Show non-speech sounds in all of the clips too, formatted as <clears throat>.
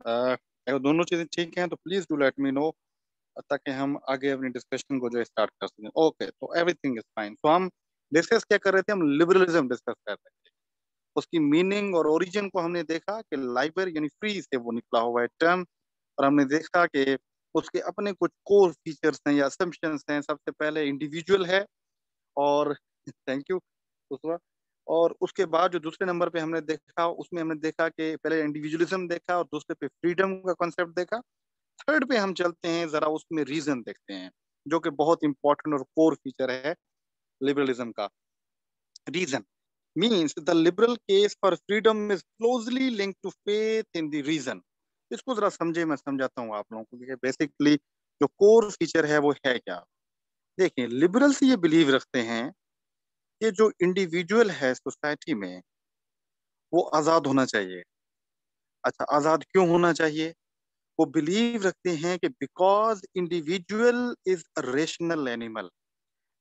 अगर दोनों चीज़ें ठीक हैं तो please do let me know ताकि हम आगे अपनी डिस्कशन को जो स्टार्ट कर सकें। ओके तो एवरीथिंग इज़ फाइन तो हम डिस्कस क्या कर रहे थे? हम लिबरलिज्म डिस्कस कर रहे थे। उसकी मीनिंग और ओरिजिन को हमने देखा कि लाइबर यानी फ्री से वो निकला हुआ है टर्म और हमने देखा कि उसके अपने कुछ कोर फीचर्स हैं या असम्पशंस हैं। सबसे पहले इंडिविजुअल है, और थैंक यू दूसरा और उसके बाद जो दूसरे नंबर पे हमने देखा, उसमें हमने देखा कि पहले इंडिविजुअलिज्म देखा और दूसरे पे फ्रीडम का कॉन्सेप्ट देखा। थर्ड पे हम चलते हैं, जरा उसमें रीजन देखते हैं, जो कि बहुत इंपॉर्टेंट और कोर फीचर है लिबरलिज्म का। Reason means the liberal case for freedom is closely link to faith in the reason इसको जरा समझे, मैं समझाता हूँ आप लोगों को बेसिकली जो कोर फीचर है वो है क्या? देखिए लिबरल्स ये बिलीव रखते हैं कि जो इंडिविजुअल है सोसाइटी में, वो आज़ाद होना चाहिए। अच्छा आज़ाद क्यों होना चाहिए? वो बिलीव रखते हैं कि because individual is rational animal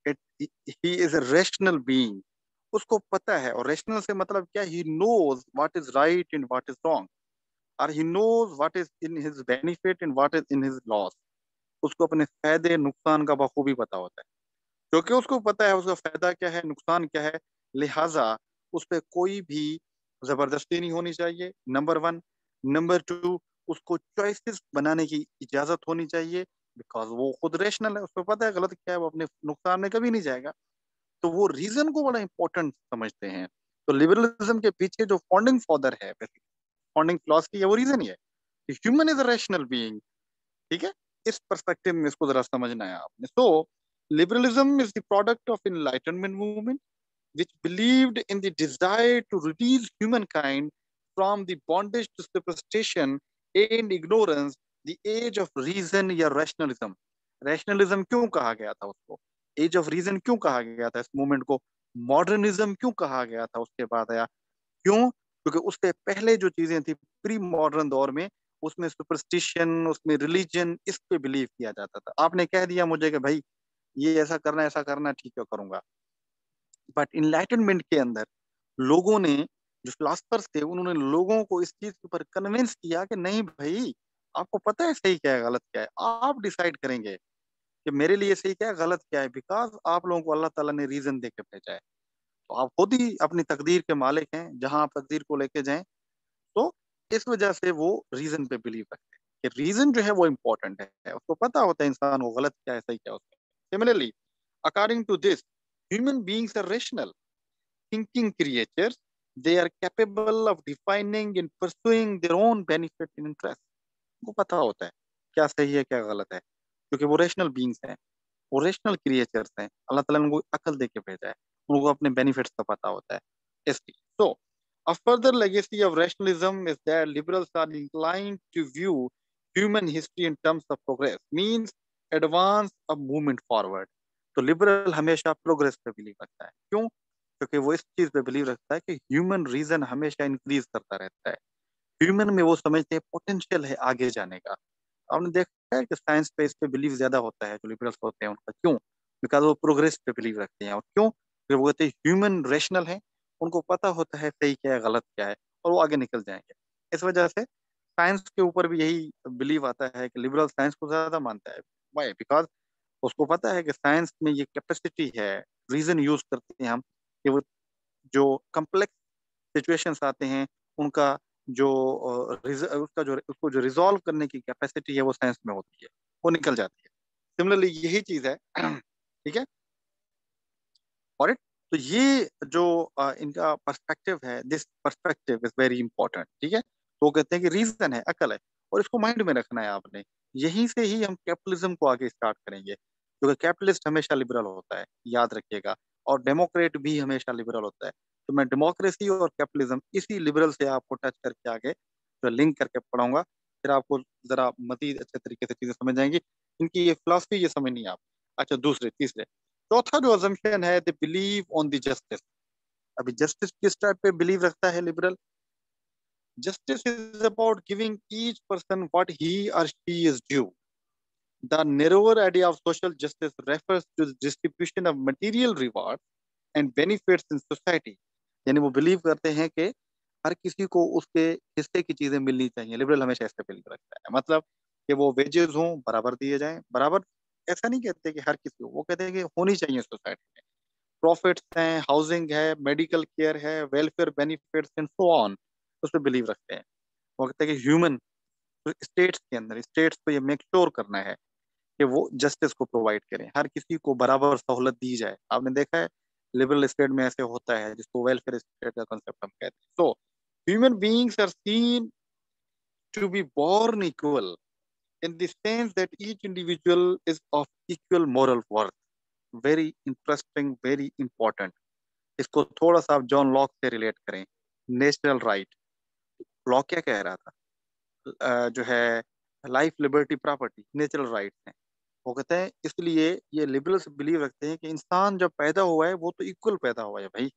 it he is a rational being उसको पता है और रेशनल से मतलब क्या? He knows what is right and what is wrong और he knows what is in his benefit and what is in his loss उसको अपने फ़ायदे नुकसान का बखूबी पता होता है। क्योंकि उसको पता है, उसका फ़ायदा क्या है, नुकसान क्या है, लिहाजा उस पर कोई भी ज़बरदस्ती नहीं होनी चाहिए नंबर वन नंबर टू उसको चॉइसेस बनाने की इजाज़त होनी चाहिए बिकॉज़ वो खुद रेशनल है उसको पता है गलत क्या है, वो अपने नुकसान में कभी नहीं जाएगा। तो वो रीजन को बड़ा इंपॉर्टेंट समझते हैं। तो लिबरलिज्म के पीछे जो फाउंडिंग फादर है फाउंडिंग फिलोसफी है, वो रीजन ही है human is a rational being ठीक है? इस परस्पेक्टिव में इसको जरा समझना है आपने। So liberalism is the product of enlightenment movement which believed in the desire to release humankind from the bondage to superstition and ignorance, the age of reason या rationalism. Rationalism क्यों कहा गया था उसको? एज ऑफ़ रीजन क्यों कहा गया था इस मूवमेंट को? मॉडर्निज्म क्यों कहा गया था उसके बाद आया? क्यों? क्योंकि उसके पहले जो चीज़ें थी प्री मॉडर्न दौर में उसमें सुपरस्टिशन उसमें रिलीजन इस पे बिलीव किया जाता था। आपने कह दिया मुझे कि भाई ये ऐसा करना ऐसा करना, ठीक है, करूँगा। बट इनलाइटनमेंट के अंदर लोगों ने, जो फिलासफर्स थे, उन्होंने लोगों को इस चीज़ के ऊपर कन्विंस किया कि नहीं भाई, आपको पता है सही क्या है, गलत क्या है? आप डिसाइड करेंगे कि मेरे लिए सही क्या है, गलत क्या है? बिकॉज़ आप लोगों को अल्लाह ताला ने रीजन दे के भेजा है। तो आप खुद ही अपनी तकदीर के मालिक हैं, जहाँ आप तकदीर को लेके जाएँ तो इस वजह से वो रीजन पे बिलीव रखते हैं। कि रीजन जो है वो इम्पोर्टेंट है। उसको पता होता है इंसान को गलत क्या है, सही क्या उसका। Similarly according to this human beings are rational thinking creatures they are capable of defining and pursuing their own benefit and interest वो पता होता है क्या सही है क्या गलत है क्योंकि वो रेशनल बींग्स हैं वो रेशनल क्रिएचर्स हैं अल्लाह ताला ने उनको अकल दे के भेजा है उनको अपने बेनिफिट्स का पता होता है इसलिए so A further legacy of rationalism is that liberals are inclined to view human history in terms of progress, means advance a movement forward. तो लिबरल हमेशा प्रोग्रेस पे बिलीव रखता है। क्यों? क्योंकि वो इस चीज़ पे बिलीव रखता है कि ह्यूमन रीजन हमेशा इंक्रीज करता रहता है। ह्यूमन में वो समझते हैं पोटेंशियल है आगे जाने का। आपने देखा है कि साइंस पे इस पे बिलीव ज़्यादा होता है, जो लिबरल्स होते हैं उनका। क्यों? बिकॉज़ वो प्रोग्रेस पे बिलीव रखते हैं। और क्यों? वो कहते हैं ह्यूमन रेशनल है। उनको पता होता है सही क्या है, गलत क्या है, और वो आगे निकल जाएँगे। इस वजह से साइंस के ऊपर भी यही बिलीव आता है कि लिबरल साइंस को ज़्यादा मानता है। वाई बिकॉज़ उसको पता है कि साइंस में ये कैपेसिटी है रीजन यूज़ करते हैं हम कि वो जो कम्प्लेक्स सिचुएशंस आते हैं, उनका जो उसका जो, उसको जो रिजॉल्व करने की कैपेसिटी है वो साइंस में होती है, वो निकल जाती है। सिमिलरली यही चीज़ है, <clears throat> ठीक है? और तो ये जो इनका पर्सपेक्टिव है this perspective is very important ठीक है? तो कहते हैं कि रीजन है, अकल है। और इसको माइंड में रखना है आपने। यहीं से ही हम कैपिटलिज्म को आगे स्टार्ट करेंगे, क्योंकि कैपिटलिस्ट हमेशा लिबरल होता है, याद रखिएगा, और डेमोक्रेट भी हमेशा लिबरल होता है। तो मैं डेमोक्रेसी और कैपिटलिज्म इसी लिबरल से आपको टच करके आगे, जो लिंक करके पढ़ाऊँगा, फिर आपको जरा मजीद अच्छे तरीके से चीज़ें समझ जाएँगी इनकी ये फिलोसफी ये समझनी आप। अच्छा दूसरे, तीसरे। चौथा जो अजम्पन है they believe on the justice अभी जस्टिस किस टाइप पे बिलीव रखता है liberal justice is about giving each person what he or she is due the narrower idea of social justice refers to the distribution of material rewards and benefits in society यानी वो believe करते हैं कि हर किसी को उसके हिस्से की चीज़ें मिलनी चाहिए लिबरल हमेशा ऐसे बिल्ड रखता है मतलब कि वो वेजेस हों बराबर दिए जाएँ बराबर ऐसा नहीं कहते कि हर किसी को वो कहते हैं कि होनी चाहिए सोसाइटी में प्रॉफिट्स हैं हाउसिंग है मेडिकल केयर है welfare benefits and so on उस पर बिलीव रखते हैं। वो कहते हैं कि ह्यूमन स्टेट्स के अंदर स्टेट्स को ये मेक श्योर करना है कि वो जस्टिस को प्रोवाइड करें। हर किसी को बराबर सहूलत दी जाए। आपने देखा है लिबरल स्टेट में ऐसे होता है, जिसको वेलफेयर स्टेट का कंसेप्ट हम कहते हैं। So human beings are seen to be born equal in the sense that each individual is of equal moral worth. Very interesting, very इसको थोड़ा सा आप जॉन लॉक से रिलेट करें। नेशनल राइट लॉ क्या कह रहा था? जो है life liberty property natural right है। वो कहते हैं, इसलिए ये लिबरल्स बिलीव रखते हैं कि इंसान जब पैदा हुआ है, वो तो इक्वल पैदा हुआ है भाई।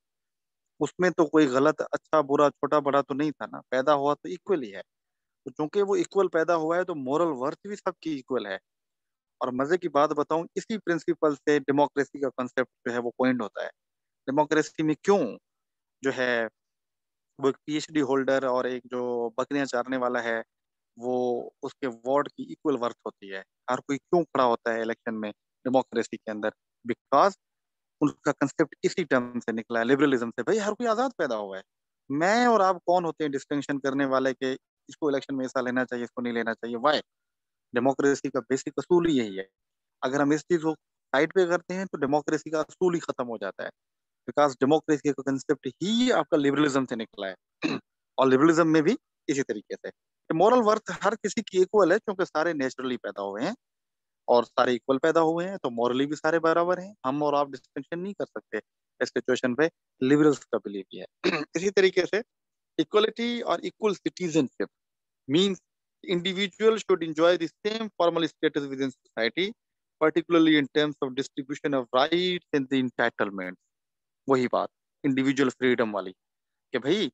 उसमें तो कोई गलत अच्छा बुरा, छोटा, बड़ा तो नहीं था ना। पैदा हुआ तो इक्वल ही है। तो चूँकि वो इक्वल पैदा हुआ है तो मॉरल वर्थ भी सबकी इक्वल है। और मज़े की बात बताऊँ, इसी प्रिंसिपल से डेमोक्रेसी का कंसेप्ट जो है, वो पॉइंट होता है। डेमोक्रेसी में क्यों जो है वो एक पीएचडी होल्डर और एक जो बकरियाँ चारने वाला है, वो उसके वोट की इक्वल वर्थ होती है। हर कोई क्यों खड़ा होता है इलेक्शन में डेमोक्रेसी के अंदर? बिकॉज़ उनका कंसेप्ट इसी टर्म से निकला है लिबरलिज्म से। भाई, हर कोई आज़ाद पैदा हुआ है। मैं और आप कौन होते हैं डिस्टिंक्शन करने वाले के? इसको इलेक्शन में ऐसा लेना चाहिए, इसको नहीं लेना चाहिए। वाई डेमोक्रेसी का बेसिक असूल ही यही है। अगर हम इस चीज़ को साइड पे करते हैं तो डेमोक्रेसी का असूल ही खत्म हो जाता है। बिकॉज़ डेमोक्रेसी का कंसेप्ट ही आपका लिबरलिज्म से निकला है और लिबरलिज्म में भी इसी तरीके से मॉरल वर्थ हर किसी की इक्वल है क्योंकि सारे नेचुरली पैदा हुए हैं और सारे इक्वल पैदा हुए हैं तो मॉरली भी सारे बराबर हैं हम और आप डिस्टिंक्शन नहीं कर सकते इस सिचुएशन पे लिबरल्स का बिलीव है इसी तरीके से इक्वलिटी और equal citizenship means individual should enjoy the same formal status within society, particularly in terms of distribution of rights and the entitlements. वही बात इंडिविजुअल फ्रीडम वाली, कि भाई,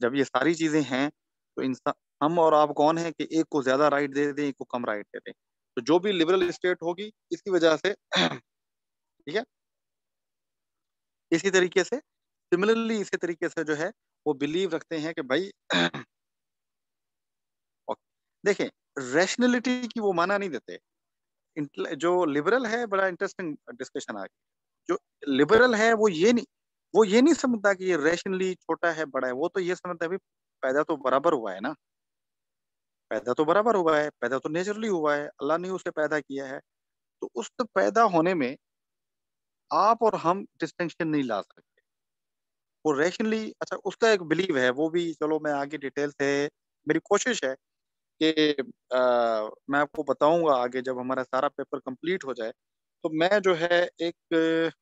जब ये सारी चीज़ें हैं तो इंसान, हम और आप कौन है कि एक को ज़्यादा राइट दे दें, एक को कम राइट दे दें? तो जो भी लिबरल स्टेट होगी, इसकी वजह से, <clears throat> ठीक है? इसी तरीके से सिमिलरली इसी तरीके से जो है, वो बिलीव रखते हैं कि भाई <clears throat> देखें रैशनलिटी की वो माना नहीं देते। जो लिबरल है, बड़ा इंटरेस्टिंग डिस्कशन आ जो लिबरल है, वो ये नहीं, वो ये नहीं समझता कि ये रैशनली छोटा है, बड़ा है, वो तो ये समझता है पैदा तो बराबर हुआ है ना, पैदा तो बराबर हुआ है, पैदा तो नेचुरली हुआ है, अल्लाह ने उसे पैदा किया है। तो उस तो पैदा होने में आप और हम डिस्टिंक्शन नहीं ला सकते। वो रैशनली अच्छा उसका एक बिलीव है, वो भी, चलो, मैं आगे डिटेल से, मेरी कोशिश है कि मैं आपको बताऊँगा आगे जब हमारा सारा पेपर कंप्लीट हो जाए। तो मैं जो है एक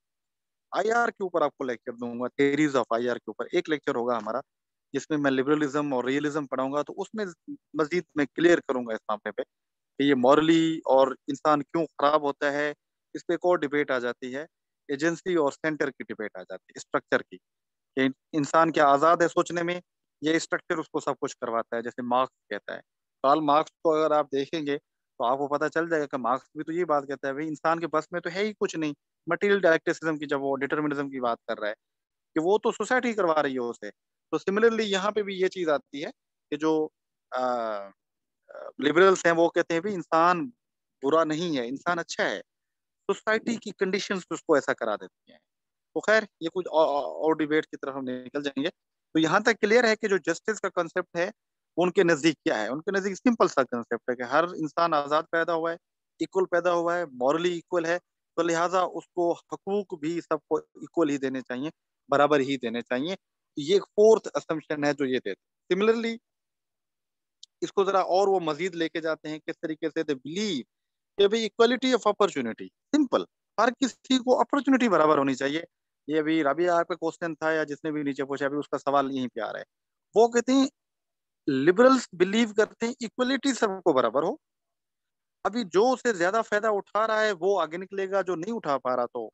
आईआर के ऊपर आपको लेक्चर दूँगा थेरीज ऑफ़ आईआर के ऊपर। एक लेक्चर होगा हमारा, जिसमें मैं लिबरलिज्म और रियलिज्म पढ़ाऊँगा तो उसमें मजीद मैं क्लियर करूँगा इस मामले पे कि ये मॉरली और इंसान क्यों खराब होता है, इस पर एक और डिबेट आ जाती है एजेंसी और सेंटर की डिबेट आ जाती है स्ट्रक्चर की। इंसान क्या आज़ाद है सोचने में, ये स्ट्रक्चर उसको सब कुछ करवाता है, जैसे मार्क्स कहता है। कार्ल मार्क्स को अगर आप देखेंगे तो आपको पता चल जाएगा कि मार्क्स भी तो ये बात कहता है, भाई, इंसान के बस में तो है ही कुछ नहीं। मटीरियल डायरेक्टिसिज्म की जब वो डिटर्मिनिज्म की बात कर रहा है, कि वो तो सोसाइटी करवा रही है उसे। तो सिमिलरली यहाँ पे भी ये चीज़ आती है कि जो लिबरल्स हैं वो कहते हैं, भाई, इंसान बुरा नहीं है, इंसान अच्छा है। सोसाइटी की कंडीशंस उसको ऐसा करा देती हैं। तो खैर, ये कुछ और डिबेट की तरफ़ हम निकल जाएँगे। तो यहाँ तक क्लियर है कि जो जस्टिस का कंसेप्ट है उनके नज़दीक क्या है? उनके नज़दीक सिंपल सा कंसेप्ट है कि हर इंसान आज़ाद पैदा हुआ है इक्वल पैदा हुआ है मॉरली इक्वल है तो लिहाजा उसको हकूक भी सबको इक्वल ही देने चाहिए, बराबर ही देने चाहिए। ये फोर्थ असम्पशन है जो ये देते सिमिलरली इसको जरा और वो मजीद लेके जाते हैं किस तरीके से? दे बिलीव कि भाई इक्वलिटी ऑफ़ अपॉर्चुनिटी सिंपल हर किसी को अपॉर्चुनिटी बराबर होनी चाहिए। ये अभी रबी आपका क्वेश्चन था या जिसने भी नीचे पूछा, अभी उसका सवाल यहीं पे आ रहा है। वो कहते हैं लिबरल्स बिलीव करते हैं इक्वलिटी सबको बराबर हो। अभी जो उसे ज़्यादा फ़ायदा उठा रहा है, वो आगे निकलेगा, जो नहीं उठा पा रहा तो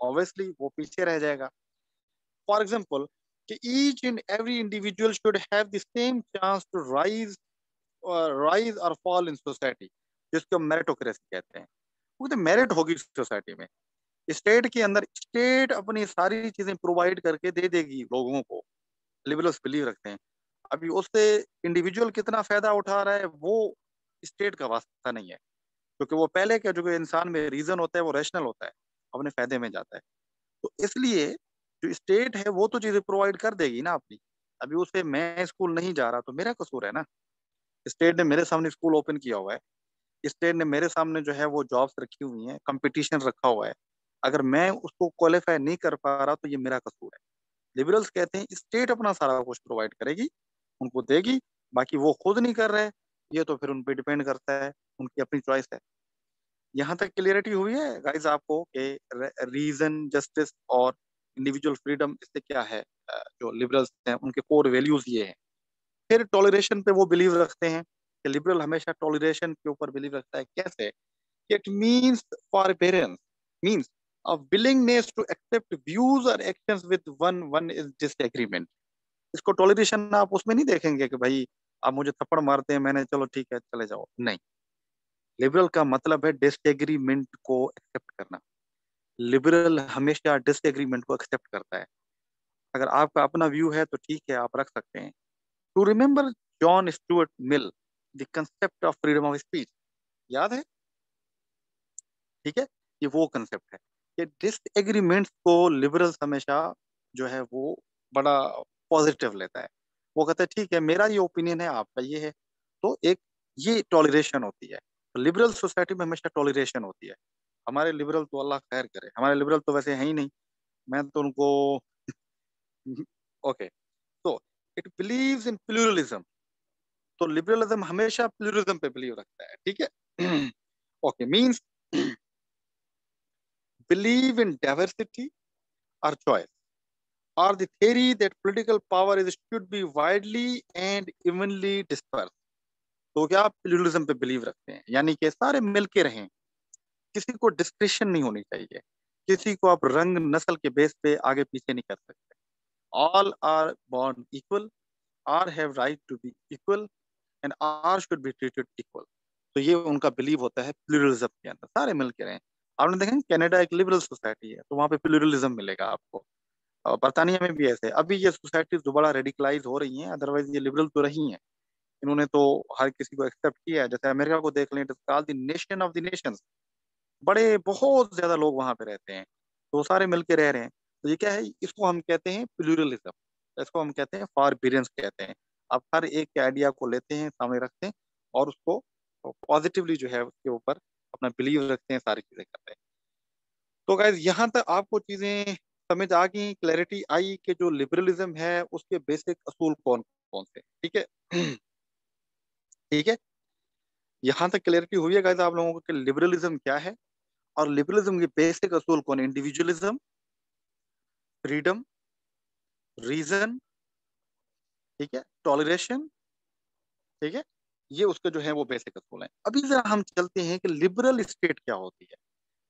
ऑब्वियसली वो पीछे रह जाएगा। फॉर एग्ज़ाम्पल कि each and every individual should have the same chance to rise rise और फॉल इन सोसाइटी जिसको मेरिटोक्रेसी कहते हैं। वो तो मेरिट होगी सोसाइटी में। स्टेट के अंदर स्टेट अपनी सारी चीज़ें प्रोवाइड करके दे देगी लोगों को। लिबरल्स बिलीव रखते हैं। अभी उससे इंडिविजुअल कितना फ़ायदा उठा रहा है, वो स्टेट का वास्ता नहीं है। क्योंकि वो पहले का जो इंसान में रीजन होता है, वो रैशनल होता है, अपने फ़ायदे में जाता है। तो इसलिए जो स्टेट है, वो तो चीज़ें प्रोवाइड कर देगी ना अपनी। अभी उसे मैं स्कूल नहीं जा रहा तो मेरा कसूर है ना? स्टेट ने मेरे सामने स्कूल ओपन किया हुआ है। स्टेट ने मेरे सामने जो है, वो जॉब्स रखी हुई हैं कंपटीशन रखा हुआ है। अगर मैं उसको क्वालिफाई नहीं कर पा रहा तो ये मेरा कसूर है। लिबरल्स कहते हैं स्टेट अपना सारा कुछ प्रोवाइड करेगी उनको देगी, बाकी वो खुद नहीं कर रहे, ये तो फिर उन पर डिपेंड करता है, उनकी अपनी चॉइस है। यहाँ तक क्लियरिटी हुई है गाइज़ आपको कि रीजन जस्टिस और इंडिविजुअल फ्रीडम इससे क्या है जो लिबरल्स हैं, उनके कोर वैल्यूज़ ये हैं। फिर टॉलरेशन पे वो बिलीव रखते हैं कि लिबरल हमेशा टॉलरेशन के ऊपर बिलीव रखता है। कैसे? It means for parents means a willingness to accept views or actions with one one is disagreement इसको टॉलरेशन आप उसमें नहीं देखेंगे कि भाई, आप मुझे थप्पड़ मारते हैं, मैंने, चलो ठीक है, चले जाओ। नहीं। लिबरल का मतलब है डिसएग्रीमेंट को एक्सेप्ट करना। लिबरल हमेशा डिसएग्रीमेंट को एक्सेप्ट करता है। अगर आपका अपना व्यू है तो ठीक है, आप रख सकते हैं। To remember John Stuart Mill the concept of freedom of speech याद है? ठीक है? ये वो कंसेप्ट है। कि डिसएग्रीमेंट्स को लिबरल्स हमेशा जो है, वो बड़ा पॉजिटिव लेता है। वो कहता है, ठीक है, मेरा ये ओपिनियन है, आपका ये है। तो एक ये टॉलरेशन होती है। तो लिबरल सोसाइटी में हमेशा टॉलरेशन होती है। हमारे लिबरल तो अल्लाह खैर करे। हमारे लिबरल तो वैसे है ही नहीं। मैं तो उनको <laughs> ओके तो इट बिलीव्स इन प्लूरलिज्म तो लिबरलिज्म हमेशा प्लूरलिज्म पे बिलीव रखता है, ठीक है? Okay means believe in diversity और choice or the theory that political power is, should be widely and evenly dispersed. तो क्या आप प्लूरलिज्म पे बिलीव रखते हैं? यानी कि सारे मिलके रहें। किसी को डिस्क्रिप्शन नहीं होनी चाहिए। किसी को आप रंग नस्ल के बेस पे आगे पीछे नहीं कर सकते। All are born equal are have right to be equal and are should be treated equal तो ये उनका बिलीव होता है प्लूरलिज्म के अंदर। सारे मिलके रहें। आपने देखा कनाडा एक लिबरल सोसाइटी है तो वहाँ पे प्लूरलिज्म मिलेगा आपको। बरतानिया में भी ऐसे अभी ये सोसाइटीज दोबारा रेडिकलाइज हो रही हैं अदरवाइज़ ये लिबरल तो रही हैं। इन्होंने तो हर किसी को एक्सेप्ट किया है। जैसे अमेरिका को देख लें the nation of the nations बड़े, बहुत ज़्यादा लोग वहाँ पे रहते हैं। तो सारे मिलके रह रहे हैं। तो ये क्या है, इसको हम कहते हैं प्लूरलिज्म इसको हम कहते हैं फारबिरेंस कहते हैं। आप हर एक के आइडिया को लेते हैं, सामने रखते हैं और उसको पॉजिटिवली जो है उसके ऊपर अपना बिलीव रखते हैं, सारी चीज़ें करते हैं। तो गाइज़ यहाँ तक आपको चीज़ें समझ आ गई क्लैरिटी आई कि जो लिबरलिज्म है, उसके बेसिक असूल कौन कौन से? ठीक है? <clears throat> ठीक है? यहाँ तक क्लैरिटी हुई है आप लोगों को कि लिबरलिज्म क्या है? और लिबरलिज्म के बेसिक असूल कौन इंडिविजुअलिज्म फ्रीडम रीजन ठीक है? टॉलरेशन ठीक है? ये उसके जो है वो बेसिक असूल है। अभी जरा हम चलते हैं कि लिबरल स्टेट क्या होती है।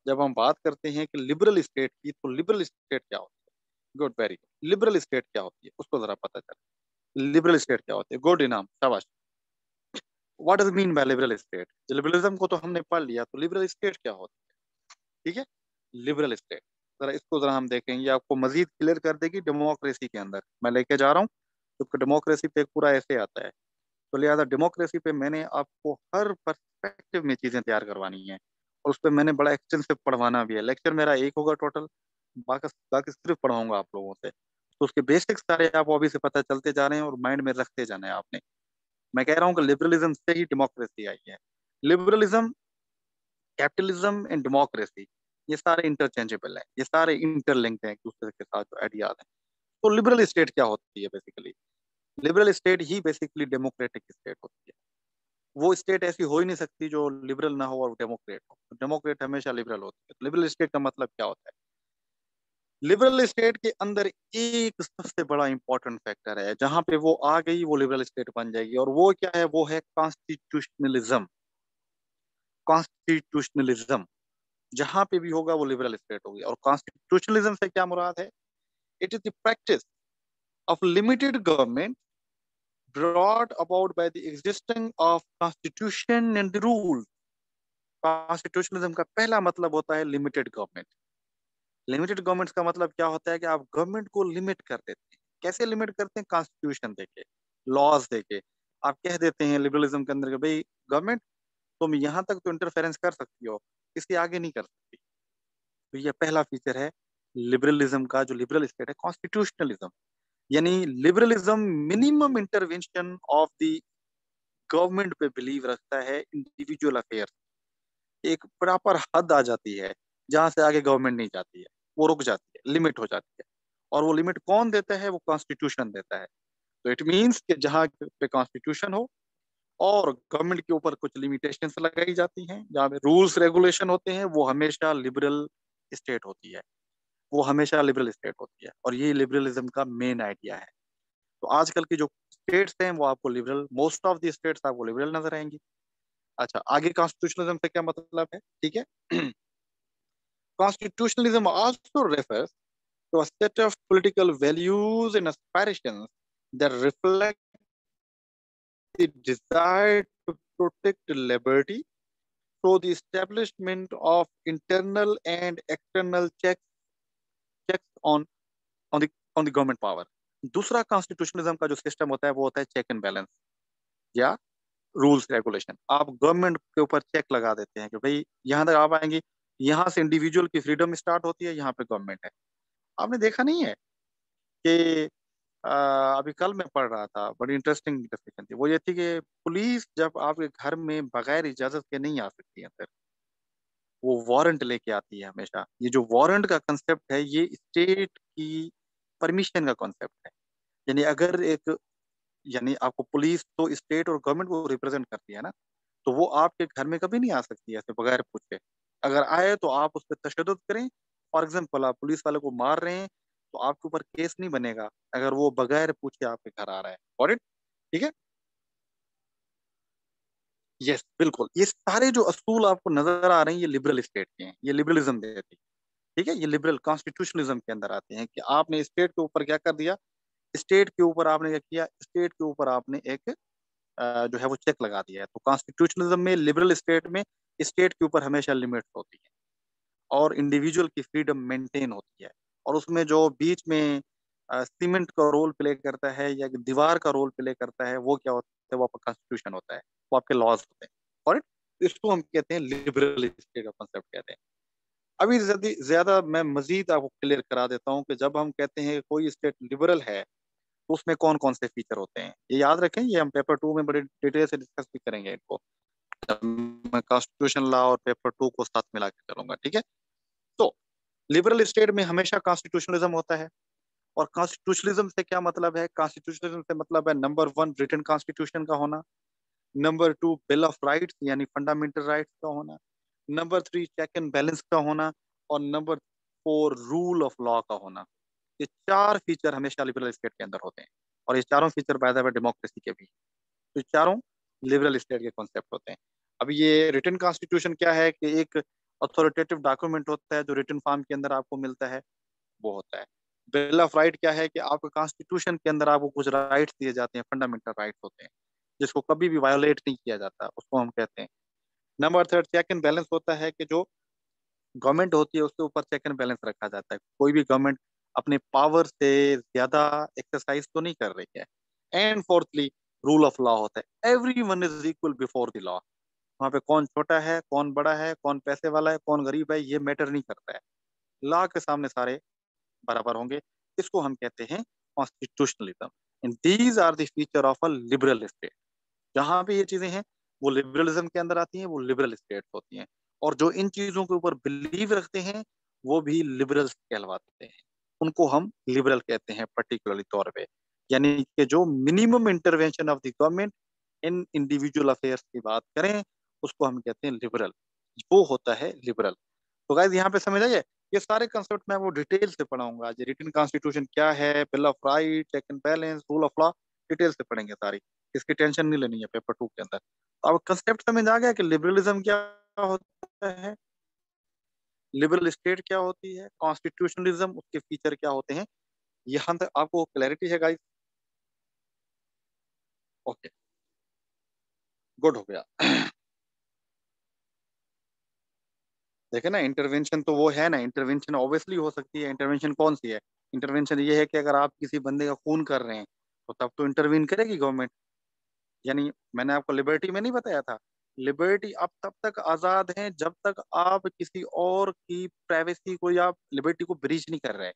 जब हम बात करते हैं कि लिबरल स्टेट की तो लिबरल स्टेट क्या होती है? Good very good liberal state क्या होती है? उसको जरा पता चले लिबरल स्टेट क्या होती है? गुड इनाम, शाबाश। What does mean by liberal state liberalism को तो हमने पढ़ लिया तो लिबरल स्टेट क्या होती है? ठीक है? लिबरल स्टेट जरा इसको जरा हम देखेंगे आपको मजीद क्लियर कर देगी डेमोक्रेसी के अंदर। मैं लेके जा रहा हूँ क्योंकि डेमोक्रेसी पे पूरा ऐसे आता है। तो लिहाजा डेमोक्रेसी पे मैंने आपको हर परस्पेक्टिव में चीज़ें तैयार करवानी है। और उस पर मैंने बड़ा एक्सटेंसिव पढ़वाना भी है। लेक्चर मेरा एक होगा टोटल बाकी बाकी सिर्फ़ पढ़ाऊँगा आप लोगों से। तो उसके बेसिक्स सारे आपको अभी से पता चलते जा रहे हैं और माइंड में रखते जाना है आपने। मैं कह रहा हूँ कि लिबरलिज्म से ही डेमोक्रेसी आई है। लिबरलिज्म कैपिटलिज्म एंड डेमोक्रेसी ये सारे इंटरचेंजेबल हैं। ये सारे इंटरलिंक्ड हैं एक दूसरे के साथ, जो आइडियाज़ हैं। तो लिबरल स्टेट क्या होती है बेसिकली लिबरल स्टेट ही बेसिकली डेमोक्रेटिक स्टेट होती है। वो स्टेट ऐसी हो ही नहीं सकती जो लिबरल ना हो और डेमोक्रेट हो। डेमोक्रेट हमेशा लिबरल होती है। लिबरल स्टेट का मतलब क्या होता है? लिबरल स्टेट के अंदर एक सबसे बड़ा इंपॉर्टेंट फैक्टर है। जहाँ पे वो आ गई, वो लिबरल स्टेट बन जाएगी। और वो क्या है? वो है कॉन्स्टिट्यूशनलिज्म कॉन्स्टिट्यूशनलिज्म जहाँ पे भी होगा, वो लिबरल स्टेट होगी। और कॉन्स्टिट्यूशनलिज्म से क्या मुराद है? It is the practice of limited government brought about by the existing of constitution and the rules constitutionalism का पहला मतलब होता है लिमिटेड गवर्नमेंट लिमिटेड गवर्नमेंट का मतलब क्या होता है कि आप गवर्नमेंट को लिमिट कर देते हैं। कैसे लिमिट करते हैं? कॉन्स्टिट्यूशन देके लॉज देके। आप कह देते हैं लिबरलिज्म के अंदर भाई गवर्नमेंट तुम यहाँ तक तो इंटरफेरेंस कर सकती हो, इसके आगे नहीं कर सकती। तो ये पहला फीचर है लिबरलिज्म का, जो लिबरल स्टेट है कॉन्स्टिट्यूशनलिज्म यानी liberalism minimum intervention of the government पे बिलीव रखता है इंडिविजुअल अफेयर। एक प्रॉपर हद आ जाती है, जहाँ से आगे गवर्नमेंट नहीं जाती है, वो रुक जाती है, लिमिट हो जाती है। और वो लिमिट कौन देता है? वो कॉन्स्टिट्यूशन देता है। तो इट मीन्स कि जहाँ पे कॉन्स्टिट्यूशन हो और गवर्नमेंट के ऊपर कुछ लिमिटेशंस लगाई जाती हैं, जहाँ पे रूल्स रेगुलेशन होते हैं, वो हमेशा लिबरल स्टेट होती है। वो हमेशा लिबरल स्टेट होती है और ये लिबरलिज्म का मेन आइडिया है। तो आजकल की जो स्टेट्स हैं, वो आपको liberal most of the states आपको लिबरल नज़र आएँगी। अच्छा आगे कॉन्स्टिट्यूशनलिज्म से क्या मतलब है? ठीक है? Constitutionalism also refers to a set of political values and aspirations that reflect the desire to protect liberty through the establishment of internal and external checks on on the on the government दूसरा constitutionalism का जो system होता है वो होता है check and balance या rules regulation आप गवर्नमेंट के ऊपर चेक लगा देते हैं कि भाई यहाँ तक आप आएँगे यहाँ से इंडिविजुअल की फ्रीडम स्टार्ट होती है यहाँ पे गवर्नमेंट है। आपने देखा नहीं है कि आ, अभी कल मैं पढ़ रहा था बड़ी इंटरेस्टिंग डिस्कशन थी। वो ये थी कि पुलिस जब आपके घर में बगैर इजाज़त के नहीं आ सकती फिर। वो वारंट लेके आती है हमेशा। ये जो वारंट का कंसेप्ट है, ये स्टेट की परमिशन का कॉन्सेप्ट है। यानी अगर एक, यानी आपको पुलिस तो स्टेट और गवर्नमेंट को रिप्रेजेंट करती है ना तो वो आपके घर में कभी नहीं आ सकती ऐसे बगैर पूछे। अगर आए तो आप उस पर तशद करें। फॉर एग्ज़ाम्पल आप पुलिस वाले को मार रहे हैं तो आपके ऊपर केस नहीं बनेगा, अगर वो बगैर पूछे आपके घर आ रहा है। ठीक है? यस बिल्कुल। ये सारे जो असूल आपको नज़र आ रहे हैं, ये लिबरल स्टेट के हैं। ये लिबरलिज्म देती है ठीक है? ये लिबरल कॉन्स्टिट्यूशनलिज्म के अंदर आते हैं कि आपने स्टेट के ऊपर क्या कर दिया? स्टेट के ऊपर आपने क्या किया? स्टेट के ऊपर आपने एक जो है वो चेक लगा दिया है। तो कॉन्स्टिट्यूशनलिज्म में लिबरल स्टेट में स्टेट के ऊपर हमेशा लिमिट होती है। और इंडिविजुअल की फ्रीडम मेंटेन होती है। और उसमें जो बीच में सीमेंट का रोल प्ले करता है या दीवार का रोल प्ले करता है, वो क्या होता है, वो आपका कॉन्स्टिट्यूशन होता है, वो आपके लॉज होते हैं। और इसको हम कहते हैं लिबरल स्टेट का कॉन्सेप्ट कहते हैं। अभी ज़्यादा मैं मजीद आपको क्लियर करा देता हूँ कि जब हम कहते हैं कोई स्टेट लिबरल है तो उसमें कौन कौन से फीचर होते हैं? ये याद रखें, ये हम पेपर टू में बड़े डिटेल से डिस्कस भी करेंगे इनको। मैं कॉन्स्टिट्यूशन लॉ और पेपर टू को साथ मिला के चलूँगा ठीक है? तो लिबरल स्टेट में हमेशा कॉन्स्टिट्यूशनलिज्म होता है। और कॉन्स्टिट्यूशनलिज्म से क्या मतलब है? कॉन्स्टिट्यूशनलिज्म से मतलब है नंबर वन रिटर्न कॉन्स्टिट्यूशन का होना। Number two bill of rights यानी फंडामेंटल राइट्स का होना। Number three check and balance का होना। और number four rule of law का होना। ये चार फीचर हमेशा लिबरल स्टेट के अंदर होते हैं। और ये चारों फीचर हुए डेमोक्रेसी के भी। तो चारों लिबरल स्टेट के कॉन्सेप्ट होते हैं। अब ये रिटर्न कॉन्स्टिट्यूशन क्या है? कि एक अथॉरिटेटिव डॉक्यूमेंट होता है जो रिटर्न फॉर्म के अंदर आपको मिलता है। वो होता है। बिल ऑफ़ राइट क्या है कि आपके कॉन्स्टिट्यूशन के अंदर आपको कुछ राइट्स दिए जाते हैं, फंडामेंटल राइट्स होते हैं, जिसको कभी भी वायोलेट नहीं किया जाता, उसको हम कहते हैं। Number third, check and balance होता है कि जो गवर्नमेंट होती है, उसके ऊपर चेक एंड बैलेंस रखा जाता है। कोई भी गवर्नमेंट अपने पावर से ज़्यादा एक्सरसाइज तो नहीं कर रही है। And fourthly, rule of law होता है। Everyone is equal before the law. वहाँ पे कौन छोटा है, कौन बड़ा है, कौन पैसे वाला है, कौन गरीब है, ये मैटर नहीं करता है। लॉ के सामने सारे बराबर होंगे। इसको हम कहते हैं constitutionalism and these are the feature of a liberal state जहाँ पे ये चीज़ें हैं, वो लिबरलिज्म के अंदर आती हैं, वो लिबरल स्टेट होती हैं। और जो इन चीज़ों के ऊपर बिलीव रखते हैं, वो भी लिबरल्स कहलवाते हैं। उनको हम लिबरल कहते हैं पर्टिकुलरली तौर पे। यानी कि जो minimum intervention of the government in individual affairs की बात करें, उसको हम कहते हैं लिबरल वो होता है लिबरल तो गाइज़ यहाँ पे समझ आइए ये सारे कंसेप्ट मैं वो डिटेल से पढ़ाऊँगा आज। रिटर्न कॉन्स्टिट्यूशन क्या है? Bill of right check and balance rule of law detail से पढ़ेंगे सारी। इसकी टेंशन नहीं लेनी है पेपर टू के अंदर। अब कंसेप्ट समझ आ गया कि लिबरलिज्म क्या होता है? लिबरल स्टेट क्या होती है? कॉन्स्टिट्यूशनलिज्म उसके फीचर क्या होते हैं? यहाँ तक आपको क्लैरिटी है गाइस ओके गुड हो गया। देखे ना इंटरवेंशन तो वो है ना इंटरवेंशन ऑब्वियसली हो सकती है। इंटरवेंशन कौन सी है? इंटरवेंशन ये है कि अगर आप किसी बंदे का खून कर रहे हैं तो तब तो इंटरवीन करेगी गवर्नमेंट यानी मैंने आपको लिबर्टी में नहीं बताया था। लिबर्टी आप तब तक आज़ाद हैं जब तक आप किसी और की प्राइवेसी को या लिबर्टी को ब्रीच नहीं कर रहे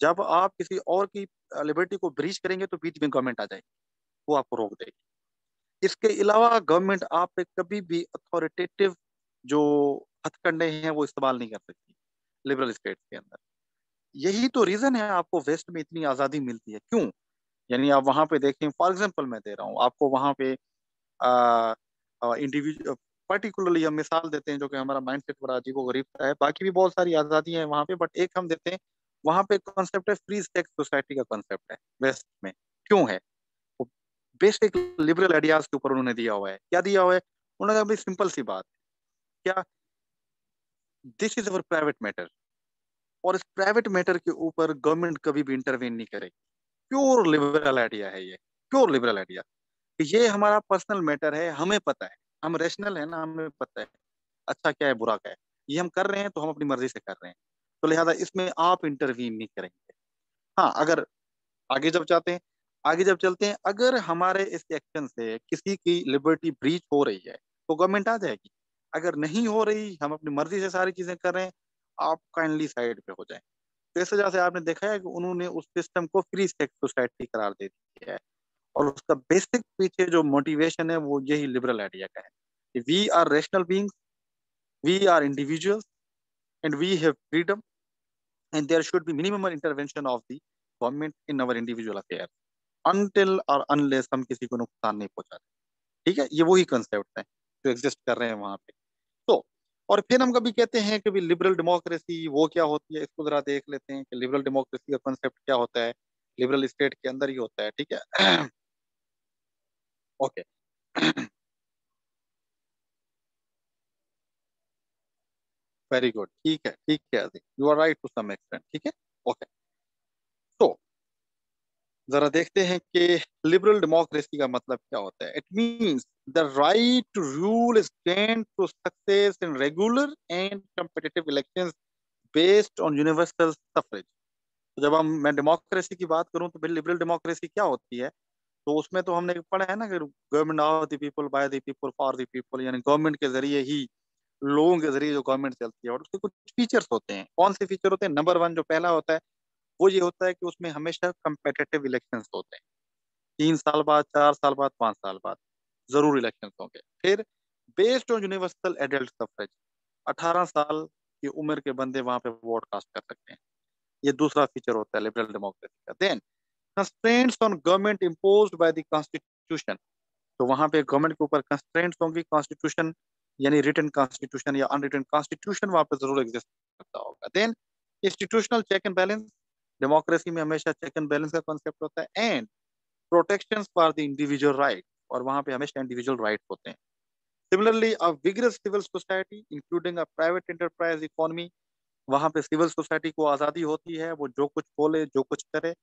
जब आप किसी और की लिबर्टी को ब्रीच करेंगे तो बीच में गवर्नमेंट आ जाएगी। वो आपको रोक देगी। इसके अलावा गवर्नमेंट आप पे कभी भी अथॉरिटेटिव जो हथकंडे हैं, वो इस्तेमाल नहीं कर सकती लिबरल स्टेट के अंदर। यही तो रीजन है, आपको वेस्ट में इतनी आज़ादी मिलती है। क्यों? यानी आप वहाँ पे देखें फॉर एग्ज़ाम्पल मैं दे रहा हूँ, आपको वहाँ पे इंडिविजुअल पर्टिकुलरली हम मिसाल देते हैं जो कि हमारा माइंड सेट बड़ा अजीब गरीब का है। बाकी भी बहुत सारी आज़ादी है वहाँ पे बट एक हम देते हैं, वहाँ पे कॉन्सेप्ट है फ्री सेक्स सोसाइटी का कॉन्सेप्ट है वेस्ट में। क्यों है? बेसिक लिबरल आइडियाज़ के ऊपर उन्होंने दिया हुआ है। क्या दिया हुआ है? उन्होंने कहा सिंपल सी बात क्या this is our private matter और इस प्राइवेट मैटर के ऊपर गवर्नमेंट कभी भी इंटरवेन नहीं करेगी प्योर लिबरल आइडिया है ये। प्योर लिबरल आइडिया ये हमारा पर्सनल मैटर है, हमें पता है। हम रेशनल है ना, हमें पता है। अच्छा क्या है, बुरा क्या है। ये हम कर रहे हैं तो हम अपनी मर्ज़ी से कर रहे हैं। तो लिहाजा इसमें आप इंटरवीन नहीं करेंगे। हाँ अगर आगे जब जाते हैं, आगे जब चलते हैं, अगर हमारे इस एक्शन से किसी की लिबर्टी ब्रीच हो रही है तो गवर्नमेंट आ जाएगी। अगर नहीं हो रही, हम अपनी मर्ज़ी से सारी चीज़ें कर रहे हैं, आप काइंडली साइड पे हो जाए। तो इस वजह से आपने देखा है कि उन्होंने उस सिस्टम को फ्री सेक्स सोसाइटी करार दे दिया है। और उसका बेसिक पीछे जो मोटिवेशन है, वो यही लिबरल आइडिया का है we are rational beings we are individuals and we have freedom and there should be minimum intervention of the government in our individual affair until और अनलेस हम किसी को नुकसान नहीं पहुंचाते ठीक है? ये वही कंसेप्ट है जो एग्जिस्ट कर रहे हैं वहाँ पे। और फिर हम कभी कहते हैं कि लिबरल डेमोक्रेसी वो क्या होती है? इसको जरा देख लेते हैं कि लिबरल डेमोक्रेसी का कॉन्सेप्ट क्या होता है? लिबरल स्टेट के अंदर ही होता है, ठीक है? ओके वेरी गुड ठीक है ठीक है you are right to some extent ठीक है? ओके जरा देखते हैं कि लिबरल डेमोक्रेसी का मतलब क्या होता है। It means the right to rule to success in regular and competitive elections based on universal suffrage जब हम, मैं डेमोक्रेसी की बात करूँ तो लिबरल डेमोक्रेसी क्या होती है? तो उसमें तो हमने पढ़ा है ना कि government of the people by the people for the people यानी गवर्नमेंट के ज़रिए ही लोगों के ज़रिए जो गवर्नमेंट चलती है और उसके कुछ फीचर्स होते हैं। कौन से फीचर होते हैं? नंबर वन जो पहला होता है वो ये होता है कि उसमें हमेशा कंपेटेटिव इलेक्शन होते हैं। तीन साल बाद, चार साल बाद, पाँच साल बाद ज़रूर इलेक्शन होंगे। फिर based on universal adult suffrage अठारह साल की उम्र के बंदे वहाँ पे वोट कास्ट कर सकते हैं। ये दूसरा फीचर होता है लिबरल डेमोक्रेसी का। Then constraints on government imposed by the constitution तो वहाँ पे गवर्नमेंट के ऊपर कंस्ट्रेंट्स होंगी। कॉन्स्टिट्यूशन यानी रिटर्न कॉन्स्टिट्यूशन या अनरिटन कॉन्स्टिट्यूशन वहाँ पे ज़रूर एग्जिस्ट करता होगा। Then institutional check and balance democracy में हमेशा चेक एंड बैलेंस का कॉन्सेप्ट होता है and protection for the individual right और वहाँ पे हमेशा इंडिविजुअल राइट होते हैं। Similarly a vigorous civil society including a private enterprise economy वहाँ पे सिविल सोसाइटी को आज़ादी होती है, वो जो कुछ बोले, जो कुछ करे,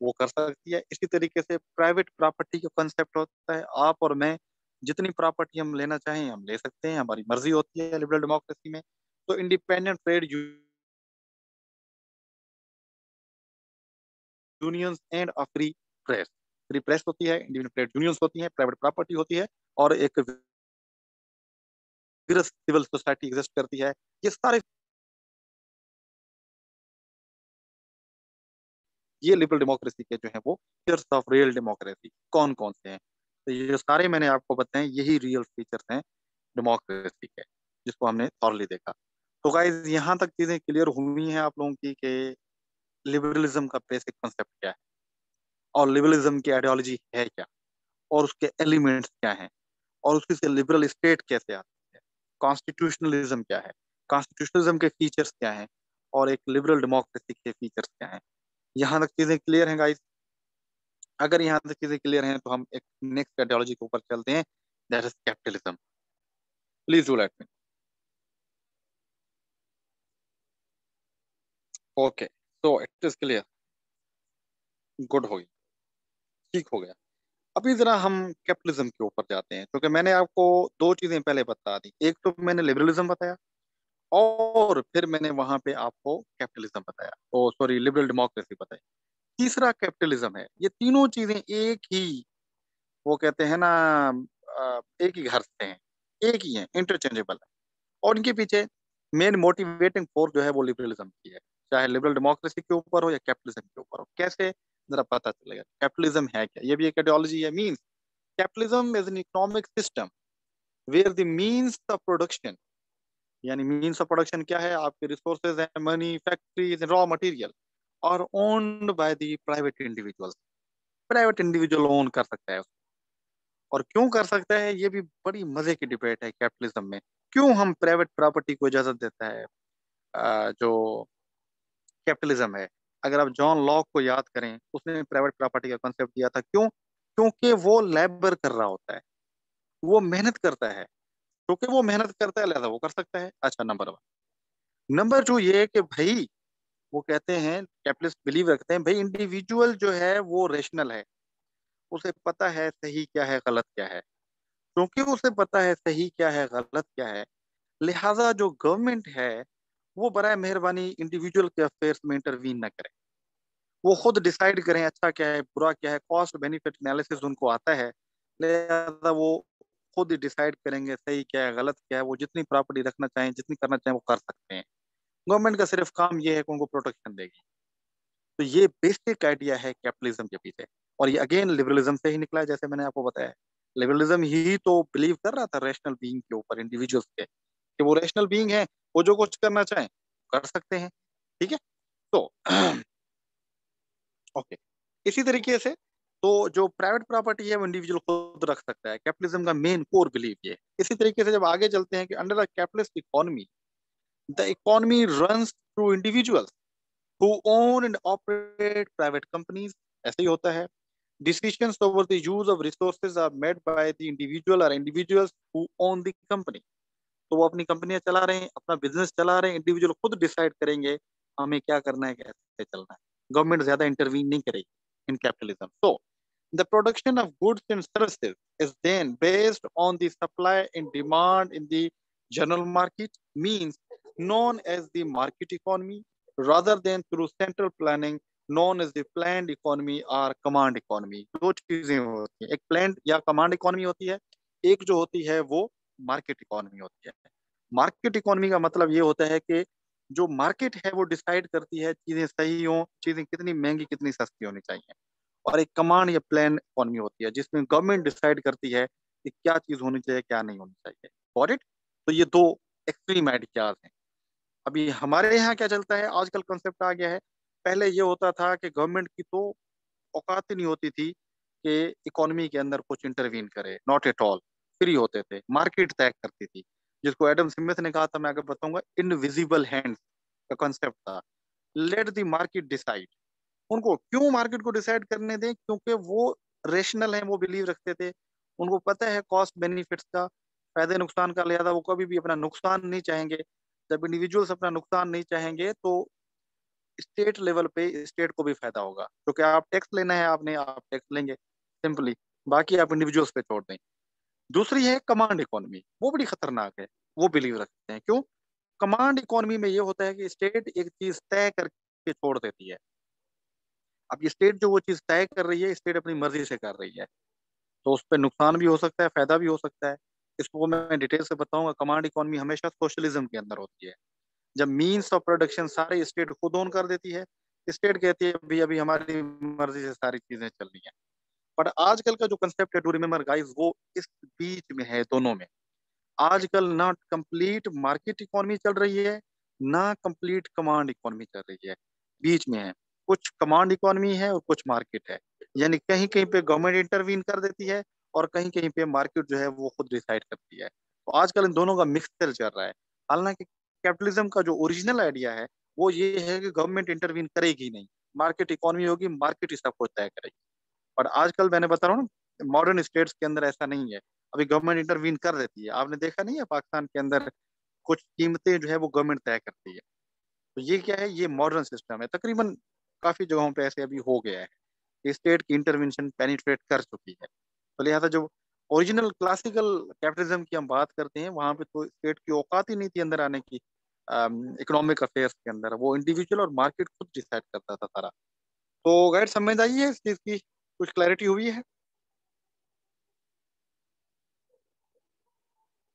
वो कर सकती है। इसी तरीके से प्राइवेट प्रॉपर्टी का कंसेप्ट होता है। आप और मैं, जितनी प्रॉपर्टी हम लेना चाहें, हम ले सकते हैं, हमारी मर्ज़ी होती है लिबरल डेमोक्रेसी में। तो independent trade unions and a free press free press होती है इंडिपेंडेंट यूनियंस होती है प्राइवेट प्रॉपर्टी होती है, और एक सिविल सोसाइटी एग्जिस्ट करती है। ये सारे ये लिबरल डेमोक्रेसी के जो है वो फीचर्स ऑफ़ रियल डेमोक्रेसी कौन कौन से हैं? तो ये जो सारे मैंने आपको बताए, यही रियल फीचर्स हैं डेमोक्रेसी के, जिसको हमने थॉरली देखा। तो गाइज़ यहाँ तक चीज़ें क्लियर हुई हैं आप लोगों की कि लिबरलिज्म का बेसिक कॉन्सेप्ट क्या है? और लिबरलिज्म की आइडियोलॉजी है क्या? और उसके एलिमेंट्स क्या हैं? और उसकी से लिबरल स्टेट कैसे आती है? कॉन्स्टिट्यूशनलिज्म क्या है? कॉन्स्टिट्यूशनलिज्म के फीचर्स क्या हैं? और एक लिबरल डेमोक्रेसी के फीचर्स क्या हैं? यहाँ तक चीज़ें क्लियर हैं गाइस अगर यहाँ तक चीज़ें क्लियर हैं तो हम एक नेक्स्ट आइडियोलॉजी के ऊपर चलते हैं that is capitalism please do let me okay तो इट इज़ क्लियर गुड हो गया। ठीक हो गया। अभी जरा हम कैपिटलिज्म के ऊपर जाते हैं, क्योंकि मैंने आपको दो चीज़ें पहले बता दी। एक तो मैंने लिबरलिज्म बताया, और फिर मैंने वहाँ पे आपको कैपिटलिज्म बताया, ओ, सॉरी, लिबरल डेमोक्रेसी बताई। तीसरा कैपिटलिज्म है, ये तीनों चीज़ें एक ही, वो कहते हैं ना एक ही घर से हैं, एक ही है इंटरचेंजेबल है। और इनके पीछे मेन मोटिवेटिंग फोर्स जो है वो लिबरलिज्म की है। चाहे लिबरल डेमोक्रेसी के ऊपर हो या कैपिटलिज्म के ऊपर हो, कैसे जरा पता चलेगा? कैपिटलिज्म है क्या? ये भी एक आइडियोलॉजी है means capitalism is an economic system where the means of production यानी मींस ऑफ़ प्रोडक्शन क्या है? आपके रिसोर्सेज है मनी फैक्ट्रीज रॉ मटेरियल और owned by the private individuals private individual own कर सकता है और क्यों कर सकता है? ये भी बड़ी मज़े की डिबेट है कैपिटलिज्म में। क्यों हम प्राइवेट प्रॉपर्टी को इजाज़त देता है? जो कैपिटलिज्म है। अगर आप जॉन लॉक को याद करें, उसने प्राइवेट प्रॉपर्टी का कॉन्सेप्ट दिया था। क्यों? क्योंकि वो लेबर कर रहा होता है। वो मेहनत करता है। क्योंकि वो मेहनत करता है, लिहाजा वो कर सकता है। अच्छा नंबर वन नंबर टू ये कि भाई, वो कहते हैं कैपिटलिस्ट बिलीव रखते हैं, भाई इंडिविजुअल जो है, वो रेशनल है। उसे पता है सही क्या है, गलत क्या है। क्योंकि उसे पता है सही क्या है, गलत क्या है, लिहाजा जो गवर्नमेंट है वो बरए मेहरबानी इंडिविजुअल के अफेयर्स में इंटरवीन न करें। वो खुद डिसाइड करें अच्छा क्या है, बुरा क्या है कॉस्ट बेनिफिट एनालिसिस उनको आता है, लिहाजा वो खुद डिसाइड करेंगे सही क्या है, गलत क्या है, वो जितनी प्रॉपर्टी रखना चाहें, जितनी करना चाहें, वो कर सकते हैं। गवर्नमेंट का सिर्फ़ काम ये है कि उनको प्रोटेक्शन देगी। तो ये बेसिक आइडिया है कैपिटलिज्म के पीछे। और ये अगेन लिबरलिज्म से ही निकला है, जैसे मैंने आपको बताया। लिबरलिज्म ही तो बिलीव कर रहा था रेशनल बीइंग के ऊपर इंडिविजुअल्स के। कि वो रेशनल बीइंग है, वो जो कुछ करना चाहें, कर सकते हैं, ठीक है? तो <clears throat> ओके इसी तरीके से तो जो प्राइवेट प्रॉपर्टी है, वो इंडिविजुअल खुद रख सकता है कैपिटलिज्म का मेन कोर बिलीव ये। इसी तरीके से जब आगे चलते हैं कि under the capitalist economy the economy runs through individuals who own and operate private companies ऐसे ही होता है। Decisions over the use of resources are made by the individual or individuals who own the company तो वो अपनी कंपनियाँ चला रहे हैं, अपना बिज़नेस चला रहे हैं इंडिविजुअल खुद डिसाइड करेंगे हमें क्या करना है, कैसे चलना है। गवर्नमेंट ज़्यादा इंटरवीन नहीं करेगी in capitalism so the production of goods and services is then based on the supply and demand in the general market means known as the market economy rather than through central planning known as the plan economy or command economy दो चीज़ें होती है। एक plan या command economy होती है, एक जो होती है वो मार्केट इकोनॉमी होती है। मार्केट इकोनॉमी का मतलब ये होता है कि जो मार्केट है, वो डिसाइड करती है चीज़ें सही हो, चीज़ें कितनी महँगी, कितनी सस्ती होनी चाहिए। और एक कमांड या प्लान इकोनॉमी होती है, जिसमें गवर्नमेंट डिसाइड करती है कि क्या चीज़ होनी चाहिए, क्या नहीं होनी चाहिए। फॉर इट तो ये दो एक्सट्रीम आइडियाज़ हैं। अभी हमारे यहाँ क्या चलता है? आजकल कंसेप्ट आ गया है। पहले ये होता था कि गवर्नमेंट की तो औकात ही नहीं होती थी कि इकोनॉमी के अंदर कुछ इंटरवीन करे। नॉट एट ऑल फ्री होते थे मार्केट तय करती थी, जिसको एडम स्मिथ ने कहा था, मैं अगर बताऊँगा इनविजिबल हैंड्स का कॉन्सेप्ट था। लेट द मार्केट डिसाइड उनको क्यों मार्केट को डिसाइड करने दें? क्योंकि वो रेशनल है, वो बिलीव रखते थे। उनको पता है कॉस्ट बेनिफिट्स का फ़ायदे, नुकसान का लिहाजा वो कभी भी अपना नुकसान नहीं चाहेंगे। जब इंडिविजुअल्स अपना नुकसान नहीं चाहेंगे तो स्टेट लेवल पे स्टेट को भी फ़ायदा होगा। क्योंकि तो आप टैक्स लेना है, आपने आप टैक्स लेंगे सिंपली बाकी आप इंडिविजुअल्स पे छोड़ दें। दूसरी है कमांड इकोनॉमी वो बड़ी खतरनाक है, वो बिलीव रखते हैं। क्यों? कमांड इकोनॉमी में ये होता है कि स्टेट एक चीज़ तय करके छोड़ देती है। अब ये स्टेट जो वो चीज़ तय कर रही है स्टेट अपनी मर्ज़ी से कर रही है। तो उस पर नुकसान भी हो सकता है, फ़ायदा भी हो सकता है। इसको मैं डिटेल से बताऊँगा। कमांड इकोनॉमी हमेशा सोशलिज्म के अंदर होती है। जब मीन्स ऑफ़ प्रोडक्शन सारे स्टेट खुद ओन कर देती है स्टेट कहती है, अभी अभी हमारी मर्ज़ी से सारी चीज़ें चल रही हैं। बट आजकल का जो कंसेप्ट है टू रिमेम्बर गाइस वो इस बीच में है दोनों में। आजकल ना कंप्लीट मार्केट इकोनॉमी चल रही है, ना कंप्लीट कमांड इकोनॉमी चल रही है। बीच में है। कुछ कमांड इकोनॉमी है और कुछ मार्केट है। यानी कहीं कहीं पे गवर्नमेंट इंटरवीन कर देती है और कहीं कहीं पे मार्केट जो है वो खुद डिसाइड करती है। तो आजकल इन दोनों का मिक्सचर चल रहा है। हालाँकि कैपिटलिज्म का जो ओरिजिनल आइडिया है, वो ये है कि गवर्नमेंट इंटरवीन करेगी नहीं। मार्केट इकोनॉमी होगी मार्केट ही सब कुछ तय करेगी। और आजकल मैंने बता रहा हूँ ना मॉडर्न स्टेट्स के अंदर ऐसा नहीं है। अभी गवर्नमेंट इंटरवीन कर देती है। आपने देखा नहीं है पाकिस्तान के अंदर कुछ कीमतें जो है वो गवर्नमेंट तय करती है? तो ये क्या है? ये मॉडर्न सिस्टम है। तकरीबन काफ़ी जगहों पे ऐसे अभी हो गया है स्टेट की इंटरवेंशन पेनिट्रेट कर चुकी है। तो लिहाजा जो ओरिजिनल क्लासिकल कैपिटलिज्म की हम बात करते हैं, वहाँ पे तो स्टेट की औकात ही नहीं थी अंदर आने की इकोनॉमिक अफेयर्स के अंदर। वो इंडिविजुअल और मार्केट खुद डिसाइड करता था सारा। तो गाइड समझ है इस चीज़ की। कुछ क्लैरिटी हुई है?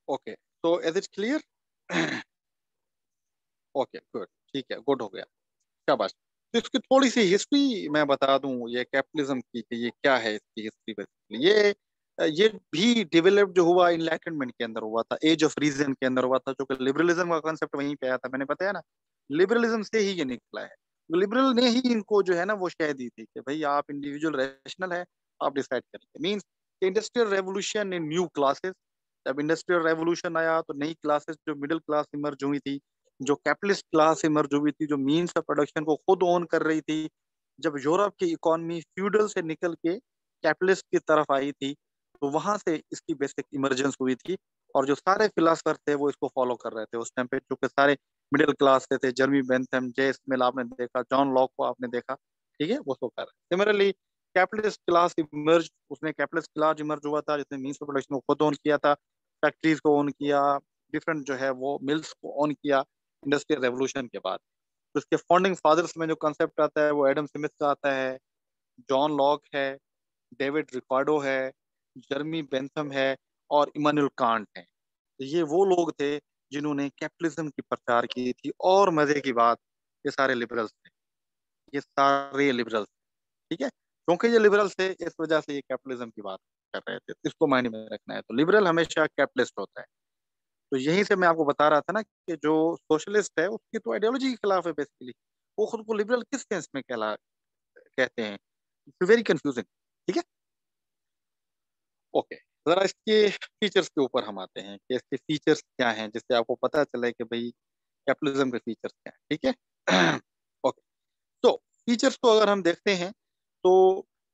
ओके तो is it clear okay good ठीक है गुड हो गया। क्या बात तो इसकी थोड़ी सी हिस्ट्री मैं बता दूँ, ये कैपिटलिज्म की कि ये क्या है इसकी हिस्ट्री बेसिकली ये ये भी डेवलप जो हुआ इनलाइटनमेंट के अंदर हुआ था एज ऑफ़ रीजन के अंदर हुआ था, जो कि लिबरलिज्म का कॉन्सेप्ट वहीं पे आया था। मैंने बताया ना लिबरलिज्म से ही ये निकला है। लिबरल ने ही इनको जो है ना वो शह दी थी कि भाई आप इंडिविजुअल रैशनल है, आप डिसाइड करेंगे means industrial revolution in new classes जब इंडस्ट्रियल रेवोल्यूशन आया तो नई क्लासेस जो मिडिल क्लास इमर्ज हुई थी, जो कैपिटलिस्ट क्लास इमर्ज हुई थी, जो मीन्स ऑफ़ प्रोडक्शन को खुद ओन कर रही थी, जब यूरोप की इकोनॉमी फ्यूडल से निकल के कैपिटलिस्ट की तरफ़ आई थी तो वहाँ से इसकी बेसिक इमरजेंस हुई थी और जो सारे फिलासफर थे वो इसको फॉलो कर रहे थे। उस टाइम पे चूँकि सारे मिडिल क्लास से थे जर्मी बेंथम जे स्मिल आपने देखा जॉन लॉक को आपने देखा, ठीक है, वो सब कर सिमिलरली कैपिटलिस्ट क्लास इमर्ज उसने कैपिटलिस्ट क्लास इमर्ज हुआ था, जिसने मीन्स ऑफ़ प्रोडक्शन को खुद ऑन किया था फैक्ट्रीज को ऑन किया डिफरेंट जो है वो मिल्स को ऑन किया इंडस्ट्रियल रेवोल्यूशन के बाद। तो उसके फाउंडिंग फादर्स में जो कंसेप्ट आता है, वो एडम स्मिथ का आता है जॉन लॉक है डेविड रिकॉर्डो है जर्मी बेंथम है और इमानुअल कांट है। तो ये वो लोग थे जिन्होंने कैपिटलिज्म की प्रचार की थी और मज़े की बात ये सारे लिबरल्स थे। ये सारे लिबरल्स ठीक है? क्योंकि ये लिबरल्स थे, इस वजह से ये कैपिटलिज्म की बात कर रहे थे। इसको माइंड में रखना है। तो लिबरल हमेशा कैपिटलिस्ट होता है। तो यहीं से मैं आपको बता रहा था ना कि जो सोशलिस्ट है, उसकी तो आइडियोलॉजी के खिलाफ है बेसिकली वो खुद को लिबरल किस सेंस में कहला, कहते हैं? वेरी कंफ्यूजिंग ठीक है? ओके जरा इसके फीचर्स के ऊपर हम आते हैं कि इसके फीचर्स क्या हैं, जिससे आपको पता चले कि भाई कैपिटलिज्म के फीचर्स क्या हैं, ठीक है? ओके तो फीचर्स को अगर हम देखते हैं तो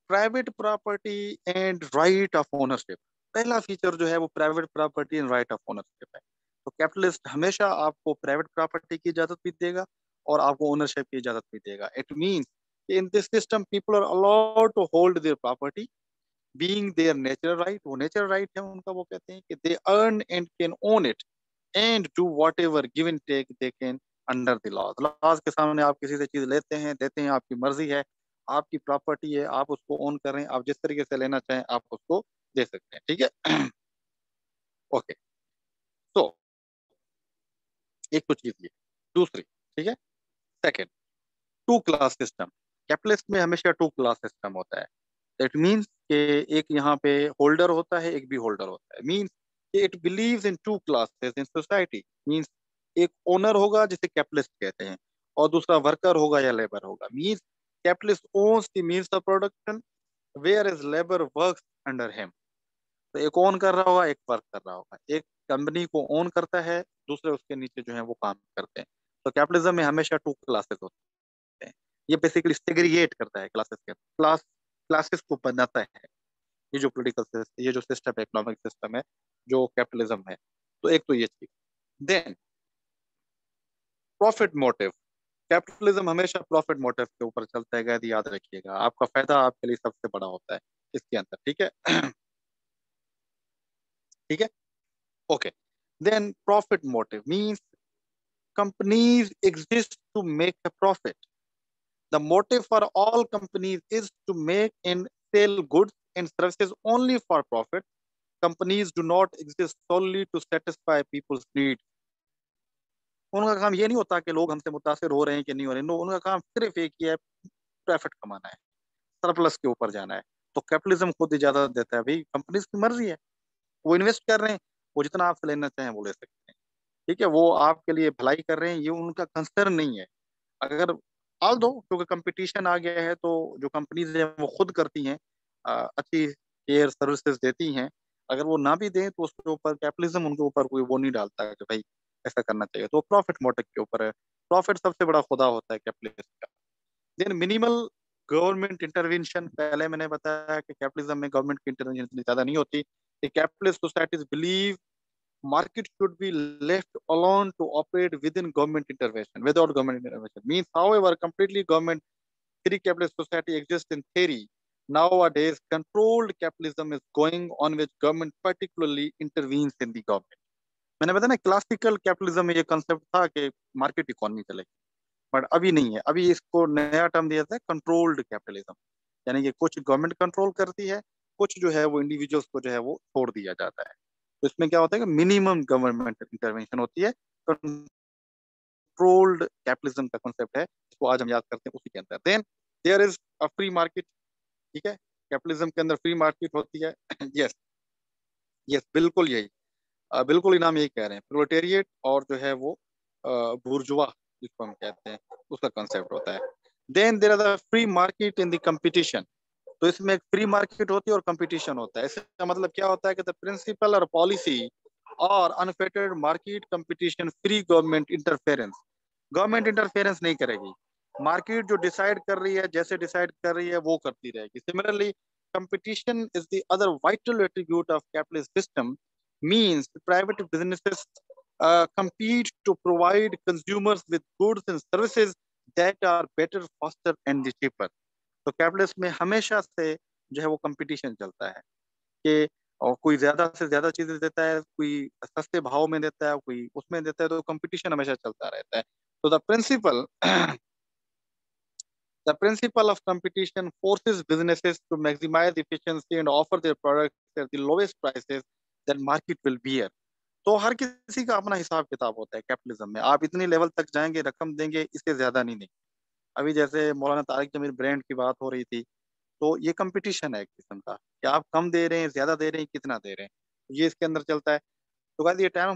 private property and right of ownership पहला फीचर जो है वो private property and right of ownership है। तो कैपिटलिस्ट हमेशा आपको प्राइवेट प्रॉपर्टी की इजाज़त भी देगा और आपको ओनरशिप की इजाज़त भी देगा। It means in this system people are allowed to hold their property being their natural right वो नेचुरल राइट है उनका, वो कहते हैं कि they earn and can own it and do whatever give and take they can under the laws laws के सामने आप किसी से चीज़ लेते हैं, देते हैं, आपकी मर्ज़ी है, आपकी प्रॉपर्टी है, आप उसको ओन कर रहे हैं, आप जिस तरीके से लेना चाहें, आप उसको दे सकते हैं, ठीक है? <clears throat> ओके तो एक तो चीज़ ये, दूसरी, ठीक है? Second two class system capitalist में हमेशा टू क्लास सिस्टम होता है। दैट मीन्स के एक यहाँ पे होल्डर होता है, एक भी होल्डर होता है। Means it believe in two classes in society means एक ओनर होगा, जिसे कैपिटलिस्ट कहते हैं, और दूसरा वर्कर होगा या लेबर होगा। Means capitalist owns the means of production where is labour work under him तो एक ओन कर रहा होगा, एक वर्क कर रहा होगा। एक कंपनी को ओन करता है, दूसरे उसके नीचे जो है वो काम करते हैं। तो कैपिटलिज्म में हमेशा टू क्लासेस होते हैं। ये बेसिकली सेग्रीगेट करता है क्लासेस के। क्लास क्लासेस को बनाता है। ये जो पोलिटिकल ये जो सिस्टम है इकोनॉमिक सिस्टम है, जो कैपिटलिज्म है। तो एक तो ये चीज़। देन प्रॉफिट मोटिव कैपिटलिज्म हमेशा प्रॉफिट मोटिव के ऊपर चलता है यदि याद रखिएगा। आपका फ़ायदा आपके लिए सबसे बड़ा होता है, इसके अंदर, ठीक है? <clears throat> ठीक है? Okay then profit motive means companies exist to make a profit The motive for all companies is to make and sell goods and services only for profit. Companies do not exist solely to satisfy people's needs. उनका काम ये नहीं होता कि लोग हमसे मुतासर हो रहे हैं कि नहीं हो रहे नो उनका काम सिर्फ़ एक ही है प्रॉफिट कमाना है सरप्लस के ऊपर जाना है। तो कैपिटलिज्म खुद इजाज़त देता है, भाई कंपनीज़ की मर्ज़ी है। वो इन्वेस्ट कर रहे हैं, वो जितना आपसे लेना चाहें वो ले सकते हैं। ठीक है, वो आपके लिए भलाई कर रहे हैं, ये उनका कंसर्न नहीं है। अगर ऑल दो क्योंकि कंपटीशन आ गया है तो जो कंपनीज़ है, वो खुद करती हैं अच्छी केयर सर्विसेज़ देती हैं। अगर वो ना भी दें तो उसके ऊपर कैपिटलिज्म उनके ऊपर कोई वो नहीं डालता कि भाई, ऐसा करना चाहिए। तो प्रॉफिट मोटिव के ऊपर है। प्रॉफिट सबसे बड़ा खुदा होता है कैपिटलिस्ट का। देन मिनिमल गवर्नमेंट इंटरवेंशन पहले मैंने बताया कि कैपिटलिज्म में गवर्नमेंट की इंटरवेंशन इतनी ज़्यादा नहीं होती। Capitalist societies believe market should be left alone to operate within government intervention, without government intervention. Means, however, completely government free capitalist society exists in theory. Nowadays, controlled capitalism is going on which government particularly intervenes in the government. मैंने बताया ना classical capitalism में ये concept था कि market economy चलेगी but अभी नहीं है अभी इसको नया टर्म दिया है कंट्रोल्ड कैपिटलिज्म यानी कि कुछ गवर्नमेंट कंट्रोल करती है कुछ जो है वो इंडिविजुअल्स को जो है वो छोड़ दिया जाता है तो इसमें क्या होता है कि मिनिमम गवर्नमेंट इंटरवेंशन होती है कंट्रोल्ड कैपिटलिज्म का कंसेप्ट है इसको आज हम याद करते हैं उसी के अंदर। Then there is a free market ठीक है? कैपिटलिज्म के अंदर फ्री मार्केट होती है। <coughs> यस यस बिल्कुल यही। बिल्कुल इनाम यही कह रहे हैं। प्रोलेटेरिएट और जो है वो बुर्जुआ जिसको हम कहते हैं, उसका कंसेप्ट होता है। Then there are free market in the competition तो इसमें एक फ्री मार्केट होती है और कंपटीशन होता है। इसका मतलब क्या होता है कि प्रिंसिपल और पॉलिसी और unfettered market competition free government interference government interference नहीं करेगी। मार्केट जो डिसाइड कर रही है जैसे डिसाइड कर रही है वो करती रहेगी। Similarly competition is the other vital attribute of capitalist system means private businesses uh, compete to provide consumers with goods and services that are better, faster and cheaper. तो कैपिटलिस्ट में हमेशा से जो है वो कंपटीशन चलता है कि, और कोई ज़्यादा से ज़्यादा चीज़ें देता है, कोई सस्ते भाव में देता है, कोई उसमें देता है तो कंपटीशन हमेशा चलता रहता है। तो the principle <clears throat> The principle of competition forces businesses to maximize efficiency and offer their products at the lowest prices then market will bear तो हर किसी का अपना हिसाब किताब होता है कैपिटलिज्म में। आप इतनी लेवल तक जाएँगे, रकम देंगे, इससे ज़्यादा नहीं देंगे। अभी जैसे मौलाना तारिक जमीर ब्रांड की बात हो रही थी तो ये कंपटीशन है एक किस्म का। कि आप कम दे रहे हैं, ज़्यादा दे रहे हैं, कितना दे रहे हैं? ये इसके अंदर चलता है। तो ये टाइम